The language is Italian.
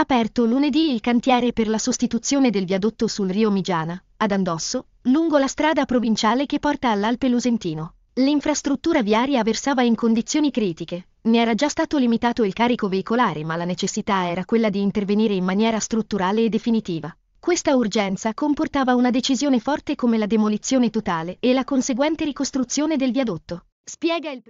Aperto lunedì il cantiere per la sostituzione del viadotto sul Rio Migiana, ad Andosso, lungo la strada provinciale che porta all'Alpe Lusentino. L'infrastruttura viaria versava in condizioni critiche, ne era già stato limitato il carico veicolare ma la necessità era quella di intervenire in maniera strutturale e definitiva. Questa urgenza comportava una decisione forte come la demolizione totale e la conseguente ricostruzione del viadotto. Spiega il...